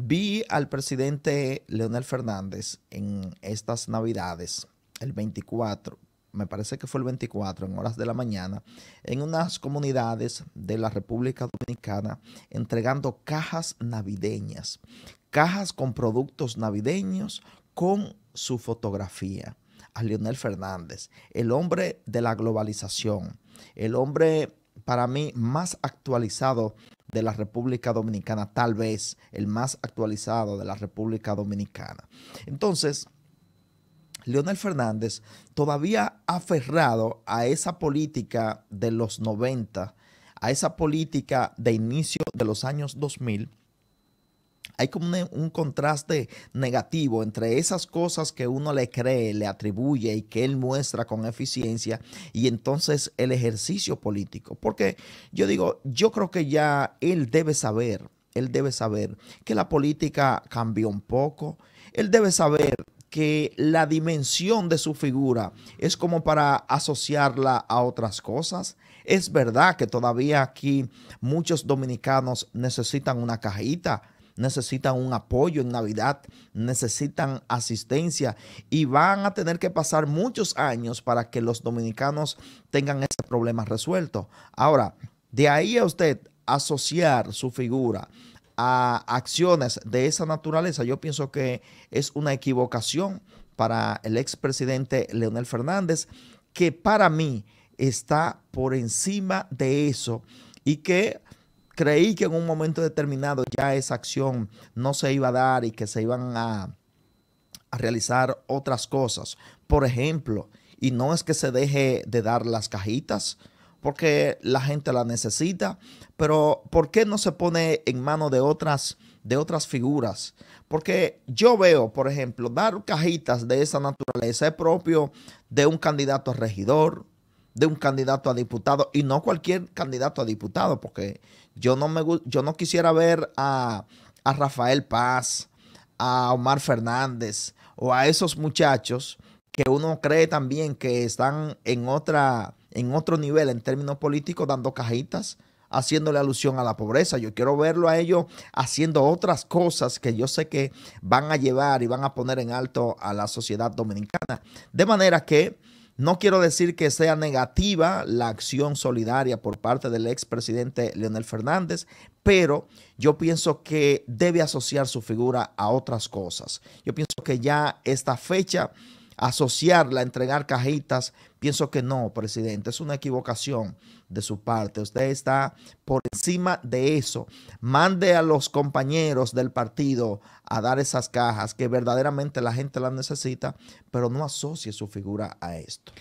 Vi al presidente Leonel Fernández en estas navidades, el 24, me parece que fue el 24, en horas de la mañana, en unas comunidades de la República Dominicana entregando cajas navideñas, cajas con productos navideños con su fotografía a Leonel Fernández, el hombre de la globalización, el hombre para mí más actualizado de la República Dominicana, tal vez el más actualizado de la República Dominicana. Entonces, Leonel Fernández todavía aferrado a esa política de los 90, a esa política de inicio de los años 2000, hay como un, contraste negativo entre esas cosas que uno le cree, le atribuye y que él muestra con eficiencia y entonces el ejercicio político. Porque yo digo, yo creo que ya él debe saber, él debe saber que la política cambió un poco, él debe saber que la dimensión de su figura es como para asociarla a otras cosas. Es verdad que todavía aquí muchos dominicanos necesitan una cajita necesitan un apoyo en Navidad, necesitan asistencia y van a tener que pasar muchos años para que los dominicanos tengan ese problema resuelto. Ahora, de ahí a usted asociar su figura a acciones de esa naturaleza, yo pienso que es una equivocación para el expresidente Leonel Fernández, que para mí está por encima de eso y que creí que en un momento determinado ya esa acción no se iba a dar y que se iban a, realizar otras cosas. Por ejemplo, y no es que se deje de dar las cajitas, porque la gente la necesita, pero ¿por qué no se pone en mano de otras, de otras figuras? Porque yo veo, por ejemplo, dar cajitas de esa naturaleza es propio de un candidato a regidor, de un candidato a diputado y no cualquier candidato a diputado, porque yo no, me, yo no quisiera ver a, a Rafael Paz, a Omar Fernández o a esos muchachos que uno cree también que están en, otra, en otro nivel en términos políticos dando cajitas haciéndole alusión a la pobreza. Yo quiero verlo a ellos haciendo otras cosas que yo sé que van a llevar y van a poner en alto a la sociedad dominicana. De manera que no quiero decir que sea negativa la acción solidaria por parte del expresidente Leonel Fernández, pero yo pienso que debe asociar su figura a otras cosas. Yo pienso que ya esta fecha, asociarla, entregar cajitas, pienso que no, presidente, es una equivocación de su parte. Usted está por encima de eso. Mande a los compañeros del partido a dar esas cajas que verdaderamente la gente las necesita, pero no asocie su figura a esto.